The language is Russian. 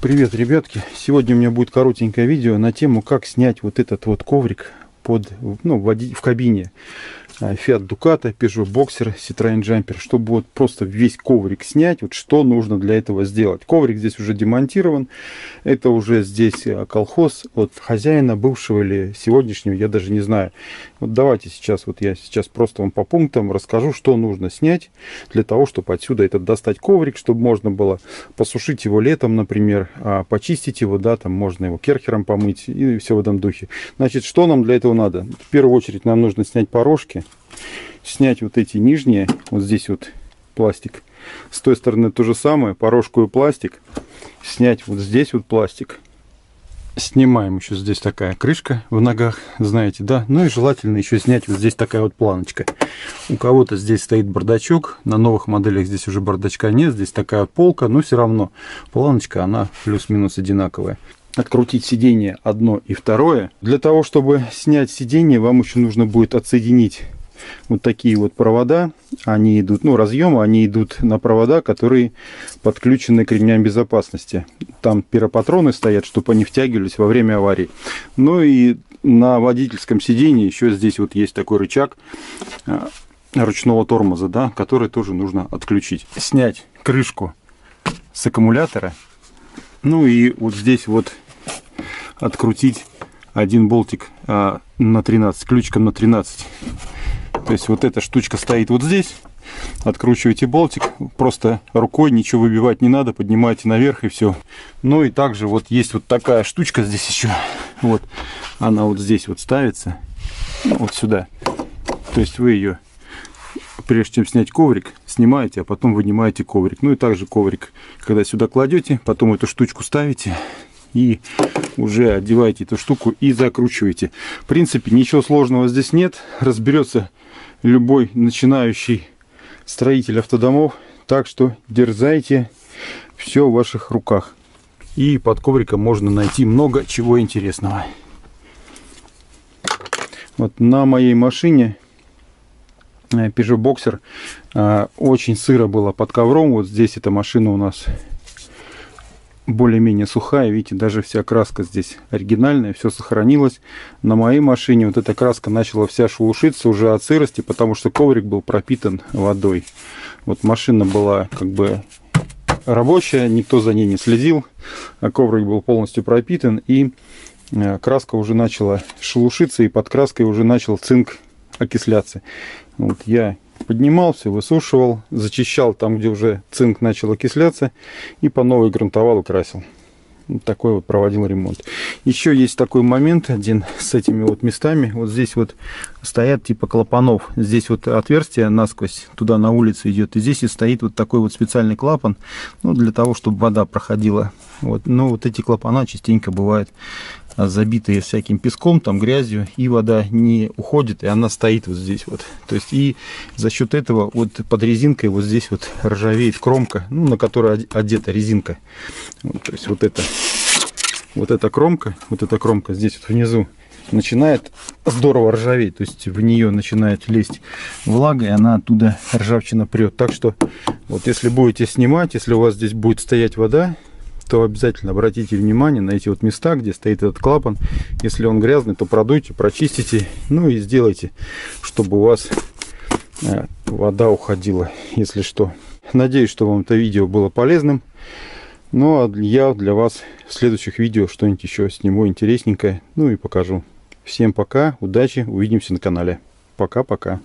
Привет, ребятки! Сегодня у меня будет коротенькое видео на тему, как снять вот этот вот коврик под, ну, в, кабине Fiat Ducato, Peugeot Boxer, Citroen Jumper, чтобы вот просто весь коврик снять, вот что нужно для этого сделать. Коврик здесь уже демонтирован, это уже здесь а, колхоз от хозяина бывшего или сегодняшнего, я даже не знаю. Вот давайте сейчас, вот я сейчас просто вам по пунктам расскажу, что нужно снять для того, чтобы отсюда этот достать коврик, чтобы можно было посушить его летом, например, а почистить его, да, там можно его керхером помыть и все в этом духе. Значит, что нам для этого надо? В первую очередь нам нужно снять порожки, снять вот эти нижние, вот здесь вот пластик. С той стороны то же самое, порожку и пластик. Снять вот здесь вот пластик. Снимаем еще здесь такая крышка в ногах, знаете, да. Ну и желательно еще снять вот здесь такая вот планочка. У кого-то здесь стоит бардачок, на новых моделях здесь уже бардачка нет, здесь такая вот полка, но все равно планочка, она плюс-минус одинаковая открутить сиденье одно и второе. Для того, чтобы снять сиденье, вам еще нужно будет отсоединить вот такие вот провода. Они идут, ну, разъемы, они идут на провода, которые подключены к ремням безопасности. Там пиропатроны стоят, чтобы они втягивались во время аварии. Ну и на водительском сиденье еще здесь вот есть такой рычаг а, ручного тормоза, да, который тоже нужно отключить. Снять крышку с аккумулятора. Ну и вот здесь вот открутить один болтик а, на 13, ключиком на 13. То есть вот эта штучка стоит вот здесь. Откручиваете болтик, просто рукой ничего выбивать не надо, поднимаете наверх и все. Ну и также вот есть вот такая штучка здесь еще. Вот она вот здесь вот ставится, вот сюда. То есть вы ее, прежде чем снять коврик, снимаете, а потом вынимаете коврик. Ну и также коврик, когда сюда кладете, потом эту штучку ставите и уже одеваете эту штуку и закручиваете. В принципе, ничего сложного здесь нет. Разберется любой начинающий строитель автодомов. Так что дерзайте, все в ваших руках. И под ковриком можно найти много чего интересного. Вот на моей машине э, Peugeot Boxer э, очень сыро было под ковром. Вот здесь эта машина у нас более-менее сухая. Видите, даже вся краска здесь оригинальная, все сохранилось. На моей машине вот эта краска начала вся шелушиться уже от сырости, потому что коврик был пропитан водой. Вот машина была как бы рабочая, никто за ней не следил, а коврик был полностью пропитан, и э, краска уже начала шелушиться, и под краской уже начал цинк окисляться. Вот я поднимал, все высушивал, зачищал там, где уже цинк начал окисляться, и по новой грунтовал и красил. Вот такой вот проводил ремонт. Еще есть такой момент один с этими вот местами. Вот здесь вот стоят типа клапанов. Здесь вот отверстие насквозь туда на улицу идет. И здесь и стоит вот такой вот специальный клапан. Ну, для того, чтобы вода проходила. Вот. Но вот эти клапана частенько бывают забитые всяким песком, там грязью, и вода не уходит, и она стоит вот здесь вот. То есть и за счет этого вот под резинкой вот здесь вот ржавеет кромка, ну, на которой одета резинка. Вот, то есть вот это, вот эта кромка, вот эта кромка здесь вот внизу начинает здорово ржаветь, то есть в нее начинает лезть влага, и она оттуда ржавчина прет. Так что вот если будете снимать, если у вас здесь будет стоять вода, то обязательно обратите внимание на эти вот места, где стоит этот клапан. Если он грязный, то продуйте, прочистите, ну и сделайте, чтобы у вас э, вода уходила, если что. Надеюсь, что вам это видео было полезным. Ну а я для вас в следующих видео что-нибудь еще сниму интересненькое, ну и покажу. Всем пока, удачи, увидимся на канале. Пока-пока.